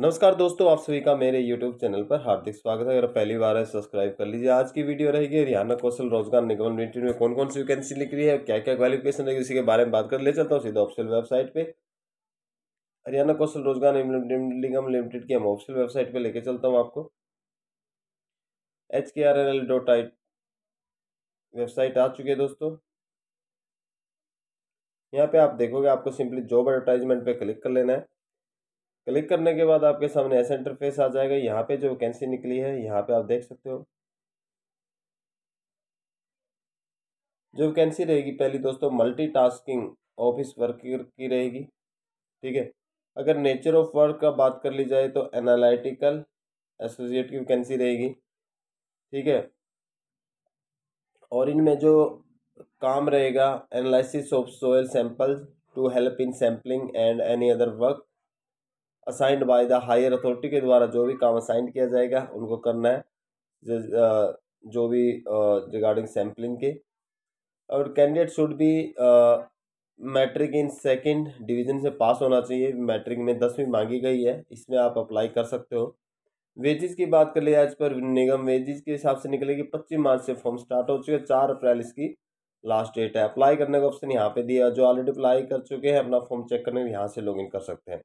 नमस्कार दोस्तों, आप सभी का मेरे YouTube चैनल पर हार्दिक स्वागत है। अगर पहली बार है सब्सक्राइब कर लीजिए। आज की वीडियो रहेगी हरियाणा कौशल रोज़गार निगम लिमिटेड में कौन कौन सी वैकेंसी लिख रही है क्या क्या क्वालिफिकेशन रहेगी इसी के बारे में बात कर ले चलता हूँ सीधा ऑफिशियल वेबसाइट पे। हरियाणा कौशल रोज़गार निगम लिमिटेड की हम ऑफिशियल वेबसाइट पर लेके चलता हूँ आपको। H K R L L dot I website आ चुकी है दोस्तों। यहाँ पे आप देखोगे आपको सिंपली जॉब एडवर्टाइजमेंट पे क्लिक कर लेना है। क्लिक करने के बाद आपके सामने ऐसा इंटरफेस आ जाएगा। यहाँ पे जो वैकेंसी निकली है, यहाँ पे आप देख सकते हो। जो वैकेंसी रहेगी, पहली दोस्तों मल्टीटास्किंग ऑफ़िस वर्कर की रहेगी, ठीक है? अगर नेचर ऑफ़ वर्क का बात कर ली जाए तो एनालिटिकल एसोसिएट की वैकेंसी रहेगी, ठीक है? और इनमें जो काम रहेगा analysis of soil sample to help in sampling and any other work assigned by the higher authority के द्वारा जो भी काम असाइन किया जाएगा, उनको करना है। जो जो भी रिगार्डिंग सैम्पलिंग के। और कैंडिडेट शुड भी मैट्रिक इन सेकंड डिवीज़न से पास होना चाहिए। मैट्रिक में दसवीं मांगी गई है, इसमें आप अप्लाई कर सकते हो। वेजिस की बात कर लिया आज पर निगम वेजिस के हिसाब से निकलेगी। पच्चीस मार्च से फॉर्म स्टार्ट हो चुके हैं। चार अप्रैल इसकी लास्ट डेट है। अप्लाई करने का ऑप्शन यहाँ पे दिया जो ऑलरेडी अप्लाई कर चुके हैं, अपना फॉर्म चेक करने यहाँ से लॉगिन कर सकते हैं।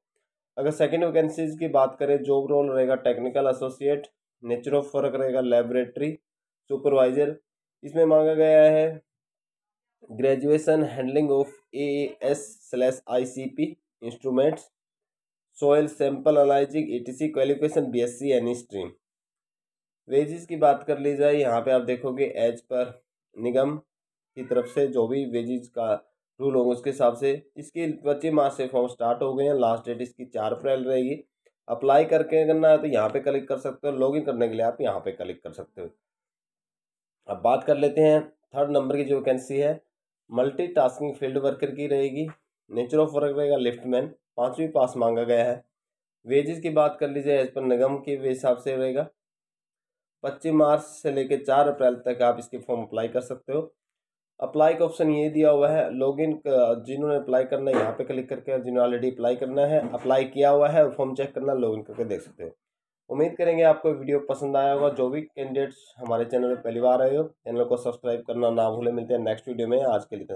अगर सेकेंड वैकेंसीज की बात करें जॉब रोल रहेगा technical associate nature of work रहेगा लेबोरेटरी सुपरवाइजर इसमें मांगा गया है graduation handling of A S slash I C P instruments soil sample analysing E T C qualification B S C any stream wages की बात कर ली जाए, यहाँ पे आप देखोगे एज पर निगम की तरफ़ से जो भी वेजिस का रूल होंगे उसके हिसाब से इसकी पच्चीस मार्च से फॉर्म स्टार्ट हो गए हैं। लास्ट डेट इसकी चार अप्रैल रहेगी। अप्लाई करके करना है तो यहाँ पे क्लिक कर सकते हो। लॉगिन करने के लिए आप यहाँ पे क्लिक कर सकते हो। अब बात कर लेते हैं। थर्ड नंबर की जो वैकेंसी है मल्टी टास्किंग फ़ील्ड वर्कर की रहेगी। नेचर ऑफ़ वर्क रहेगा लिफ्टमैन पाँचवीं पास मांगा गया है। वेजेस की बात कर लीजिए एज पर निगम के हिसाब से रहेगा। पच्चीस मार्च से लेकर चार अप्रैल तक आप इसके फॉर्म अप्लाई कर सकते हो। अप्लाई का ऑप्शन ये दिया हुआ है लॉगिन जिन्होंने अप्लाई करना है, यहाँ पे क्लिक करके जिन्होंने ऑलरेडी अप्लाई करना है अप्लाई किया हुआ है और फॉर्म चेक करना लॉगिन करके देख सकते हो। उम्मीद करेंगे आपको वीडियो पसंद आया होगा। जो भी कैंडिडेट्स हमारे चैनल पर पहली बार आए हो चैनल को सब्सक्राइब करना ना भूले। मिलते हैं नेक्स्ट वीडियो में। आज के लिए